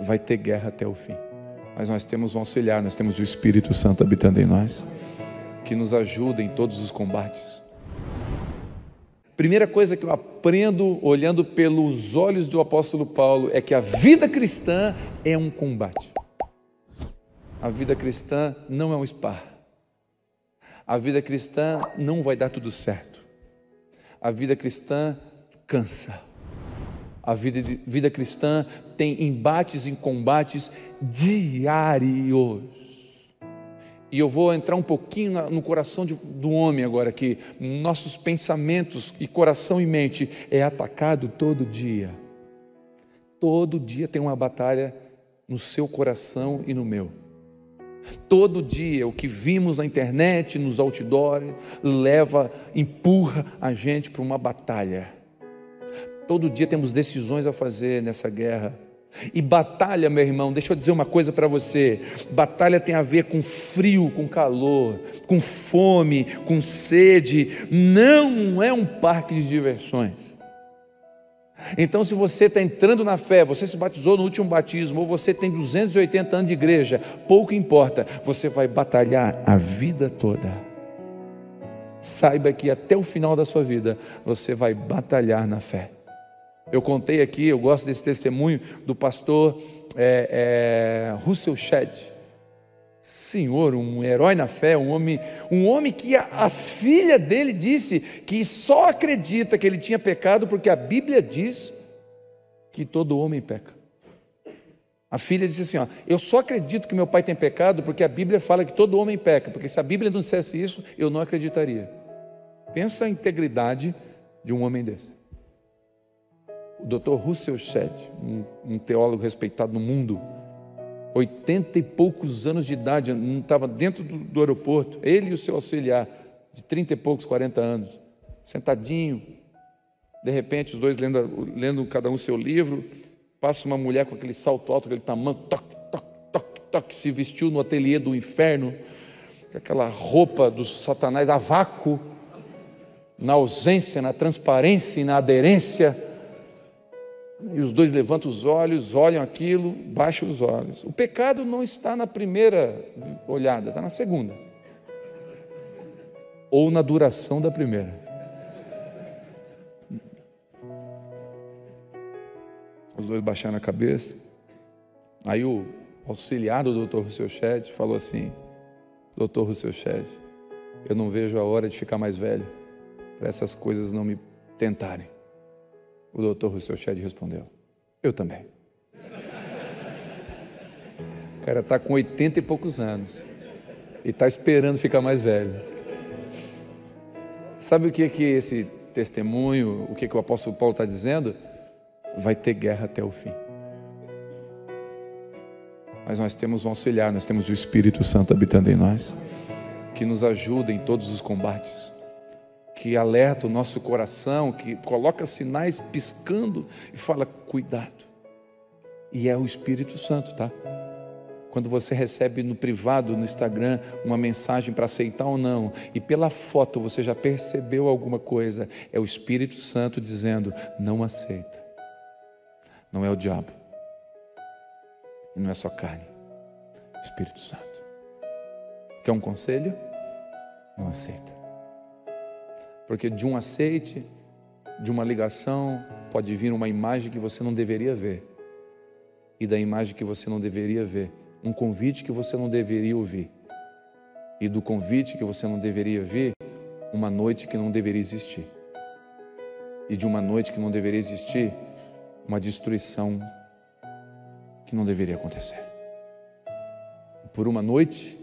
vai ter guerra até o fim. Mas nós temos um auxiliar, nós temos o Espírito Santo habitando em nós, que nos ajuda em todos os combates. Primeira coisa que eu aprendo olhando pelos olhos do apóstolo Paulo é que a vida cristã é um combate. A vida cristã não é um spar. A vida cristã não vai dar tudo certo. A vida cristã cansa. A vida, vida cristã tem embates e combates diários. E eu vou entrar um pouquinho no coração de, do homem agora aqui. Nossos pensamentos e coração e mente é atacado todo dia. Todo dia tem uma batalha no seu coração e no meu. Todo dia o que vimos na internet, nos outdoors, leva, empurra a gente para uma batalha. Todo dia temos decisões a fazer nessa guerra. E batalha, meu irmão, deixa eu dizer uma coisa para você: batalha tem a ver com frio, com calor, com fome, com sede, não é um parque de diversões. Então, se você está entrando na fé, você se batizou no último batismo, ou você tem 280 anos de igreja, pouco importa, você vai batalhar a vida toda. Saiba que até o final da sua vida você vai batalhar na fé. Eu contei aqui, eu gosto desse testemunho do pastor é, é, Russell Shedd. Senhor, um herói na fé, um homem, um homem que a, a, filha dele disse que só acredita que ele tinha pecado porque a Bíblia diz que todo homem peca. A filha disse assim: ó, Eu só acredito que meu pai tem pecado porque a Bíblia fala que todo homem peca, porque se a Bíblia não dissesse isso, eu não acreditaria. Pensa a integridade de um homem desse o Dr. Russell Shedd, um, um, teólogo respeitado no mundo, oitenta e poucos anos de idade, estava dentro do, do, aeroporto, ele e o seu auxiliar, de trinta e poucos, quarenta anos, sentadinho, de repente os dois lendo, lendo cada um seu livro, passa uma mulher com aquele salto alto, aquele tamanho, toque, toque, toque, toque, se vestiu no ateliê do inferno, com aquela roupa do satanás a vácuo, na ausência, na transparência e na aderência, e os dois levantam os olhos, olham aquilo, baixam os olhos. O pecado não está na primeira olhada, está na segunda. Ou na duração da primeira. Os dois baixaram a cabeça. Aí o auxiliar do Dr. Rousseau Shedd falou assim: Dr. Rousseau Shedd, eu não vejo a hora de ficar mais velho para essas coisas não me tentarem. O doutor Rousseau Shedd respondeu: Eu também. O cara está com 80 e poucos anos e está esperando ficar mais velho. Sabe o que que esse testemunho, o que que o apóstolo Paulo está dizendo? Vai ter guerra até o fim. Mas nós temos um auxiliar, nós temos o Espírito Santo habitando em nós, que nos ajuda em todos os combates que alerta o nosso coração, que coloca sinais piscando e fala: cuidado. E é o Espírito Santo, tá? Quando você recebe no privado, no Instagram, uma mensagem para aceitar ou não, e pela foto você já percebeu alguma coisa, é o Espírito Santo dizendo: não aceita. Não é o diabo. E não é só carne. Espírito Santo. Quer um conselho? Não aceita. Porque de um aceite, de uma ligação, pode vir uma imagem que você não deveria ver. E da imagem que você não deveria ver, um convite que você não deveria ouvir. E do convite que você não deveria ver, uma noite que não deveria existir. E de uma noite que não deveria existir, uma destruição que não deveria acontecer. Por uma noite,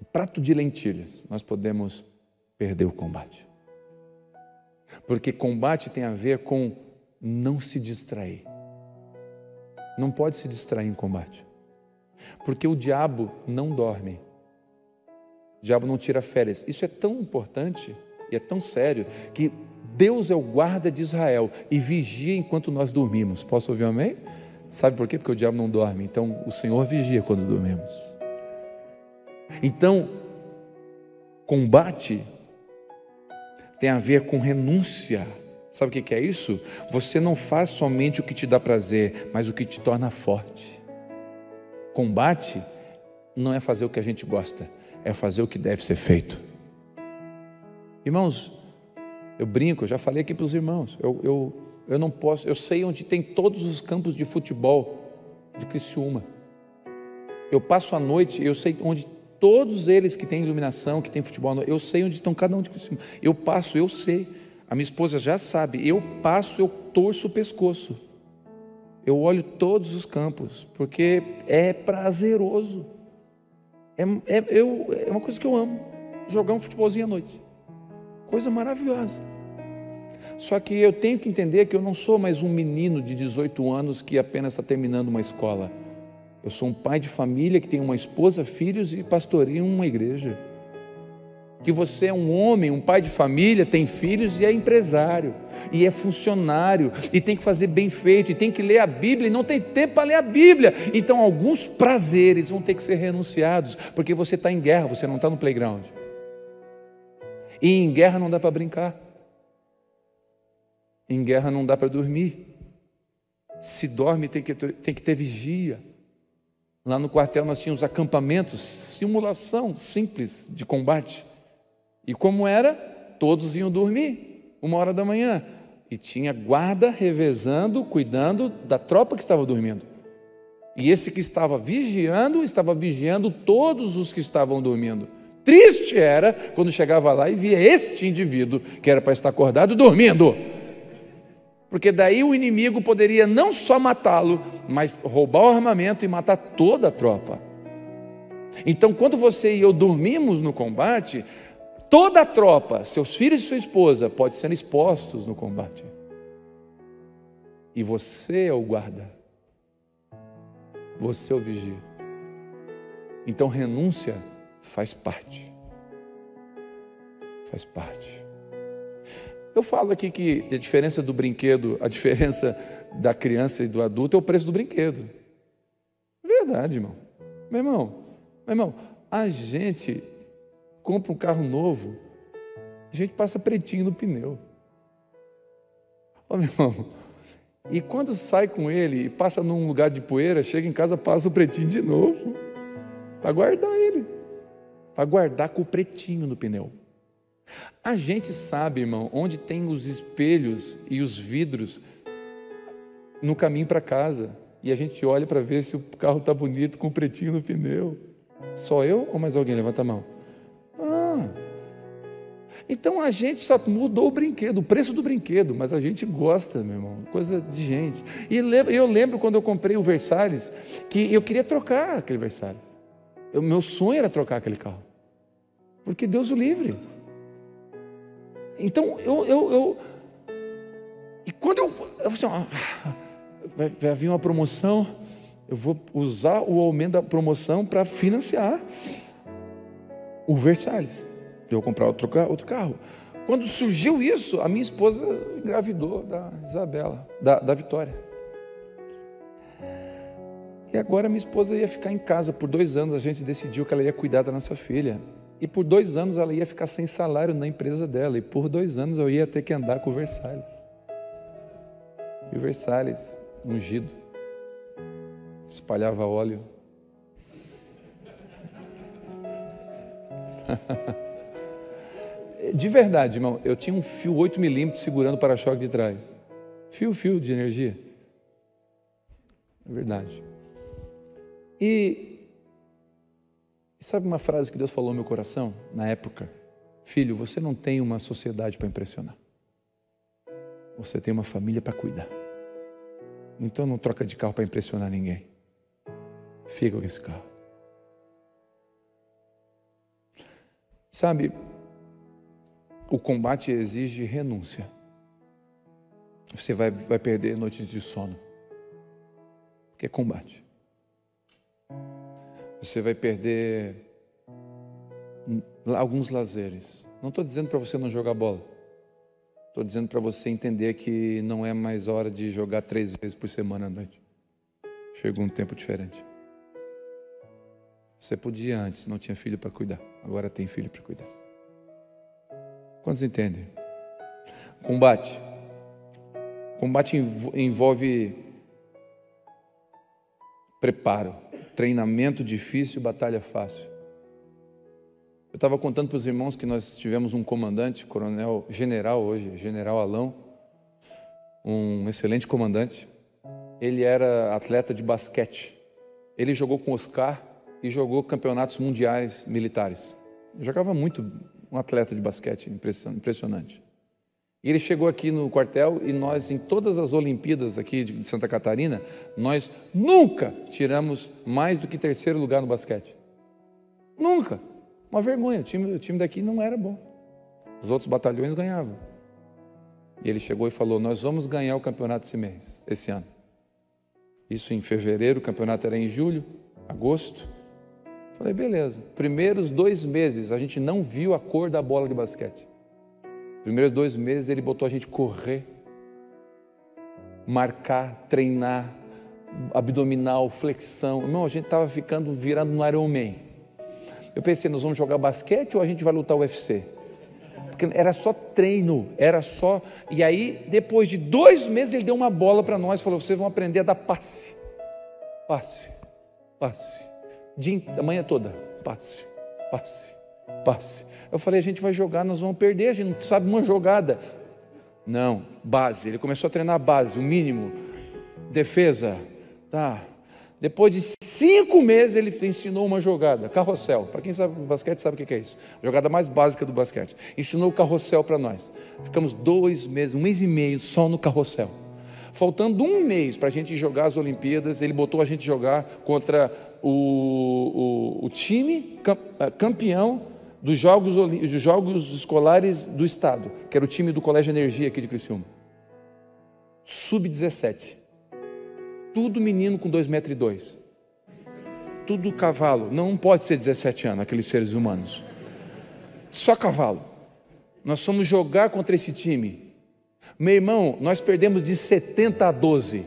um prato de lentilhas, nós podemos perder o combate. Porque combate tem a ver com não se distrair. Não pode se distrair em combate. Porque o diabo não dorme. O diabo não tira férias. Isso é tão importante e é tão sério que Deus é o guarda de Israel e vigia enquanto nós dormimos. Posso ouvir um amém? Sabe por quê? Porque o diabo não dorme. Então o Senhor vigia quando dormimos. Então, combate tem a ver com renúncia. Sabe o que é isso? Você não faz somente o que te dá prazer, mas o que te torna forte. combate não é fazer o que a gente gosta, é fazer o que deve ser feito. Irmãos, eu brinco, eu já falei aqui para os irmãos, eu, eu, eu não posso, eu sei onde tem todos os campos de futebol de Criciúma. Eu passo a noite, eu sei onde todos eles que têm iluminação, que têm futebol, eu sei onde estão cada um de Criciúma. Eu passo, eu sei. A minha esposa já sabe, eu passo, eu torço o pescoço. Eu olho todos os campos, porque é prazeroso. É, é, eu, é uma coisa que eu amo, jogar um futebolzinho à noite. Coisa maravilhosa. Só que eu tenho que entender que eu não sou mais um menino de 18 anos que apenas está terminando uma escola. Eu sou um pai de família que tem uma esposa, filhos e pastoreia uma igreja. Que você é um homem, um pai de família, tem filhos e é empresário, e é funcionário, e tem que fazer bem feito, e tem que ler a Bíblia, e não tem tempo para ler a Bíblia. Então, alguns prazeres vão ter que ser renunciados, porque você está em guerra, você não está no playground. E em guerra não dá para brincar. Em guerra não dá para dormir. Se dorme, tem que, ter, tem que ter vigia. Lá no quartel nós tínhamos acampamentos, simulação simples de combate. E como era? Todos iam dormir, uma hora da manhã. E tinha guarda revezando, cuidando da tropa que estava dormindo. E esse que estava vigiando, estava vigiando todos os que estavam dormindo. Triste era quando chegava lá e via este indivíduo, que era para estar acordado, dormindo. Porque daí o inimigo poderia não só matá-lo, mas roubar o armamento e matar toda a tropa. Então, quando você e eu dormimos no combate, toda a tropa, seus filhos e sua esposa, pode ser expostos no combate. E você é o guarda. Você é o vigia. Então, renúncia faz parte. Faz parte. Eu falo aqui que a diferença do brinquedo, a diferença da criança e do adulto é o preço do brinquedo. Verdade, irmão. Meu irmão, meu irmão, a gente compra um carro novo, a gente passa pretinho no pneu. Ó, meu irmão, e quando sai com ele e passa num lugar de poeira, chega em casa, passa o pretinho de novo, para guardar ele, para guardar com o pretinho no pneu. A gente sabe, irmão, onde tem os espelhos e os vidros no caminho para casa. E a gente olha para ver se o carro está bonito com o pretinho no pneu. Só eu ou mais alguém? Levanta a mão. Ah. Então a gente só mudou o brinquedo, o preço do brinquedo, mas a gente gosta, meu irmão, coisa de gente. E eu lembro quando eu comprei o Versalhes, que eu queria trocar aquele Versalhes. O meu sonho era trocar aquele carro. Porque Deus o livre. Então, eu, eu, eu e quando eu, eu assim, ó, vai, vai vir uma promoção, eu vou usar o aumento da promoção para financiar o Versalhes. Eu vou comprar outro, outro carro. Quando surgiu isso, a minha esposa engravidou da Isabela, da, da Vitória. E agora minha esposa ia ficar em casa por dois anos. A gente decidiu que ela ia cuidar da nossa filha. E por dois anos ela ia ficar sem salário na empresa dela. E por dois anos eu ia ter que andar com o Versalhes. E o Versalhes, ungido, espalhava óleo. De verdade, irmão, eu tinha um fio 8 milímetros segurando o para-choque de trás. Fio, fio de energia. É verdade. E e sabe uma frase que Deus falou no meu coração na época? Filho, você não tem uma sociedade para impressionar. Você tem uma família para cuidar. Então não troca de carro para impressionar ninguém. Fica com esse carro. Sabe, o combate exige renúncia. Você vai, vai perder noites de sono. Porque é combate você vai perder alguns lazeres. Não estou dizendo para você não jogar bola. Estou dizendo para você entender que não é mais hora de jogar três vezes por semana à noite. Chegou um tempo diferente. Você podia antes, não tinha filho para cuidar. Agora tem filho para cuidar. Quantos entendem? Combate. Combate envolve preparo Treinamento difícil, batalha fácil. Eu estava contando para os irmãos que nós tivemos um comandante, coronel general hoje, general Alão, um excelente comandante. Ele era atleta de basquete. Ele jogou com Oscar e jogou campeonatos mundiais militares. jogava muito, um atleta de basquete impressionante. Ele chegou aqui no quartel e nós, em todas as Olimpíadas aqui de Santa Catarina, nós nunca tiramos mais do que terceiro lugar no basquete. Nunca. Uma vergonha. O time, o time daqui não era bom. Os outros batalhões ganhavam. E ele chegou e falou: Nós vamos ganhar o campeonato esse mês, esse ano. Isso em fevereiro, o campeonato era em julho, agosto. Falei, beleza. Primeiros dois meses a gente não viu a cor da bola de basquete. Primeiros dois meses ele botou a gente correr, marcar, treinar, abdominal, flexão. Irmão, a gente estava ficando virando no Iron Man. Eu pensei, nós vamos jogar basquete ou a gente vai lutar UFC? Porque era só treino, era só. E aí, depois de dois meses, ele deu uma bola para nós, falou: vocês vão aprender a dar passe. Passe, passe. Dia, a manhã toda, passe, passe, passe. Eu falei, a gente vai jogar, nós vamos perder, a gente não sabe uma jogada. Não, base. Ele começou a treinar base, o mínimo. Defesa. Tá. Depois de cinco meses, ele ensinou uma jogada, carrossel. Para quem sabe basquete, sabe o que é isso. A jogada mais básica do basquete. Ensinou o carrossel para nós. Ficamos dois meses, um mês e meio só no carrossel. Faltando um mês para a gente jogar as Olimpíadas, ele botou a gente jogar contra o, o, o time eh, campeão dos jogos, dos jogos escolares do Estado, que era o time do Colégio Energia aqui de Criciúma. Sub-17. Tudo menino com 2,2 metros. E dois. Tudo cavalo. Não pode ser 17 anos, aqueles seres humanos. Só cavalo. Nós fomos jogar contra esse time. Meu irmão, nós perdemos de 70 a 12.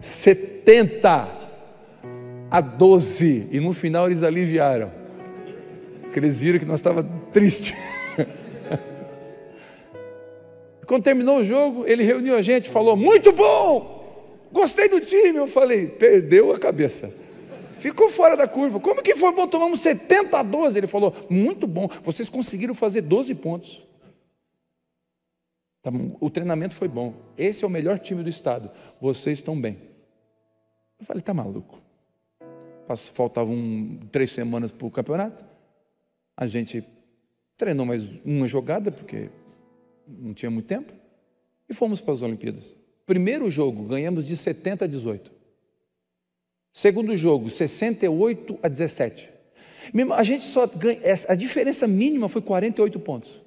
70 a 12. E no final eles aliviaram eles viram que nós estávamos tristes. Quando terminou o jogo, ele reuniu a gente, falou: Muito bom, gostei do time. Eu falei: Perdeu a cabeça, ficou fora da curva. Como que foi bom? Tomamos 70 a 12. Ele falou: Muito bom, vocês conseguiram fazer 12 pontos. Tá o treinamento foi bom. Esse é o melhor time do estado. Vocês estão bem. Eu falei: Tá maluco? Faltavam três semanas para o campeonato. A gente treinou mais uma jogada, porque não tinha muito tempo, e fomos para as Olimpíadas. Primeiro jogo, ganhamos de 70 a 18. Segundo jogo, 68 a 17. A gente só ganha, a diferença mínima foi 48 pontos.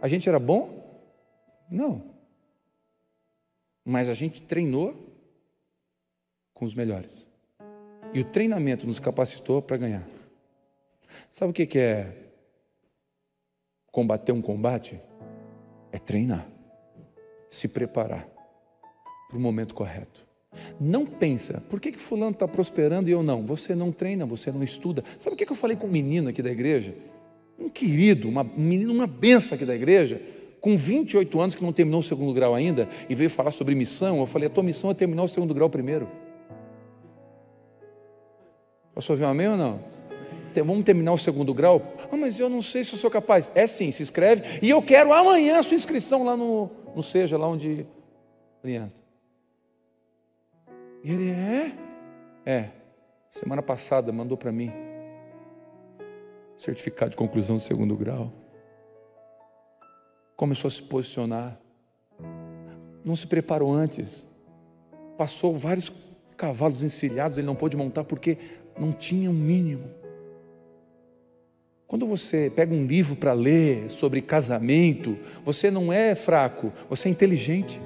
A gente era bom? Não. Mas a gente treinou com os melhores. E o treinamento nos capacitou para ganhar. Sabe o que é combater um combate? É treinar, se preparar para o momento correto. Não pensa, por que, que fulano está prosperando e eu não? Você não treina, você não estuda. Sabe o que, que eu falei com um menino aqui da igreja? Um querido, uma, um menino, uma benção aqui da igreja, com 28 anos, que não terminou o segundo grau ainda, e veio falar sobre missão. Eu falei, a tua missão é terminar o segundo grau primeiro. Posso ouvir um amém ou não? Vamos terminar o segundo grau? Ah, mas eu não sei se eu sou capaz. É sim, se inscreve. E eu quero amanhã a sua inscrição lá no, no Seja, lá onde oriento. E ele é? É. Semana passada mandou para mim certificado de conclusão do segundo grau. Começou a se posicionar. Não se preparou antes. Passou vários cavalos encilhados, ele não pôde montar porque não tinha um mínimo. Quando você pega um livro para ler sobre casamento, você não é fraco, você é inteligente.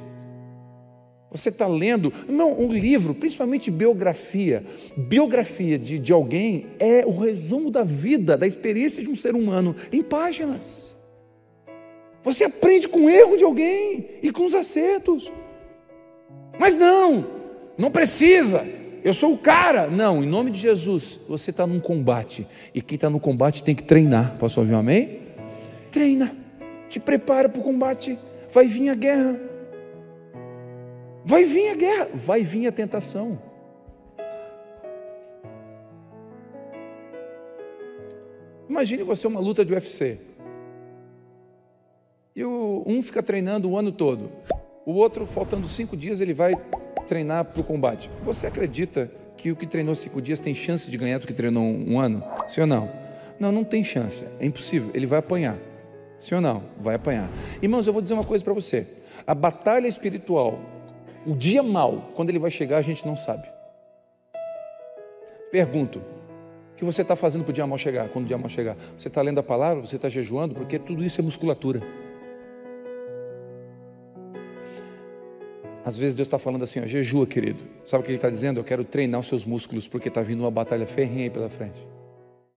Você está lendo, não, um livro, principalmente biografia. Biografia de, de alguém é o resumo da vida, da experiência de um ser humano, em páginas. Você aprende com o erro de alguém e com os acertos. Mas não, não precisa eu sou o cara. Não, em nome de Jesus, você está num combate. E quem está no combate tem que treinar. Posso ouvir um amém? Treina. Te prepara para o combate. Vai vir a guerra. Vai vir a guerra, vai vir a tentação. Imagine você uma luta de UFC. E o, um fica treinando o ano todo. O outro, faltando cinco dias, ele vai treinar para o combate. Você acredita que o que treinou cinco dias tem chance de ganhar do que treinou um, ano? Sim ou não? Não, não tem chance. É impossível. Ele vai apanhar. Sim ou não? Vai apanhar. Irmãos, eu vou dizer uma coisa para você. A batalha espiritual, o dia mal, quando ele vai chegar, a gente não sabe. Pergunto: o que você está fazendo para o dia mal chegar? Quando o dia mal chegar? Você está lendo a palavra? Você está jejuando? Porque tudo isso é musculatura. Às vezes Deus está falando assim, ó, jejua, querido. Sabe o que Ele está dizendo? Eu quero treinar os seus músculos, porque está vindo uma batalha ferrenha pela frente.